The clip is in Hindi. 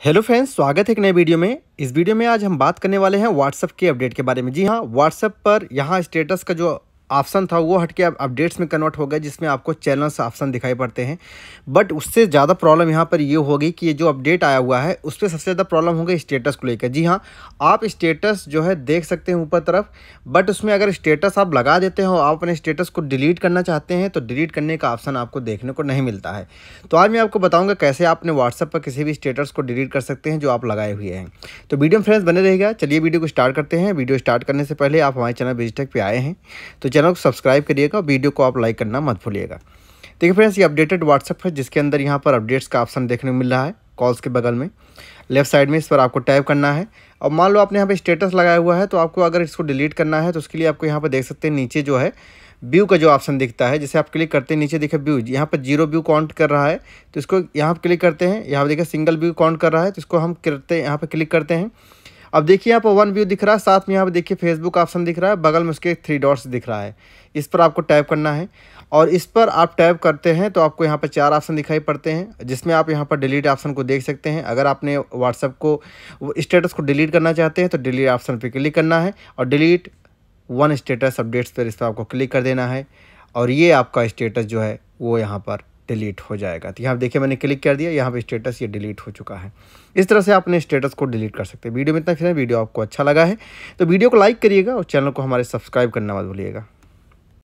हेलो फ्रेंड्स, स्वागत है एक नए वीडियो में। इस वीडियो में आज हम बात करने वाले हैं व्हाट्सएप के अपडेट के बारे में। जी हाँ व्हाट्सएप पर यहाँ स्टेटस का जो ऑप्शन था, वो हट के अब अपडेट्स में कन्वर्ट हो गया, जिसमें आपको चैनल्स ऑप्शन दिखाई पड़ते हैं। बट उससे ज़्यादा प्रॉब्लम यहाँ पर ये होगी कि ये जो अपडेट आया हुआ है उस पर सबसे ज़्यादा प्रॉब्लम होगी स्टेटस को लेकर। जी हाँ आप स्टेटस जो है देख सकते हैं ऊपर तरफ़ बट उसमें अगर स्टेटस आप लगा देते हो, आप अपने स्टेटस को डिलीट करना चाहते हैं तो डिलीट करने का ऑप्शन आपको देखने को नहीं मिलता है। तो आज मैं आपको बताऊँगा कैसे आप अपने व्हाट्सअप पर किसी भी स्टेटस को डिलीट कर सकते हैं जो आप लगाए हुए हैं। तो वीडियो फ्रेंड्स बने रहेगा चलिए वीडियो को स्टार्ट करते हैं। वीडियो स्टार्ट करने से पहले आप हमारे चैनल विजिटेक पे आए हैं। तो चैनल को सब्सक्राइब करिएगा वीडियो को आप लाइक करना मत भूलिएगा। देखिए फ्रेंड्स, ये अपडेटेड व्हाट्सअप है, जिसके अंदर यहाँ पर अपडेट्स का ऑप्शन देखने को मिल रहा है कॉल्स के बगल में। लेफ़्ट साइड में इस पर आपको टाइप करना है। और मान लो आपने यहाँ पे स्टेटस लगाया हुआ है तो आपको अगर इसको डिलीट करना है तो उसके लिए आपको यहाँ पर देख सकते हैं नीचे जो है व्यू का जो ऑप्शन दिखता है, जैसे आप क्लिक करते हैं नीचे देखे व्यू यहाँ पर ज़ीरो व्यू काउंट कर रहा है तो इसको यहाँ पर क्लिक करते हैं, यहाँ पर देखिए सिंगल व्यू काउंट कर रहा है तो इसको हम करते, यहाँ पर क्लिक करते हैं। अब देखिए यहाँ पर वन व्यू दिख रहा है, साथ में यहाँ पर देखिए फेसबुक ऑप्शन दिख रहा है, बगल में उसके थ्री डॉट्स दिख रहा है। इस पर आपको टैप करना है और इस पर आप टैप करते हैं तो आपको यहाँ पर चार ऑप्शन दिखाई पड़ते हैं, जिसमें आप यहाँ पर डिलीट ऑप्शन को देख सकते हैं। अगर आपने व्हाट्सअप को स्टेटस को डिलीट करना चाहते हैं तो डिलीट ऑप्शन पर क्लिक करना है और डिलीट वन स्टेटस अपडेट्स पर इस पर आपको क्लिक कर देना है और ये आपका स्टेटस जो है वो यहाँ पर डिलीट हो जाएगा। तो यहाँ देखिए मैंने क्लिक कर दिया, यहाँ पे स्टेटस ये डिलीट हो चुका है। इस तरह से आप अपने स्टेटस को डिलीट कर सकते हैं। वीडियो में इतना फिर वीडियो आपको अच्छा लगा है तो वीडियो को लाइक करिएगा और चैनल को हमारे सब्सक्राइब करना मत भूलिएगा।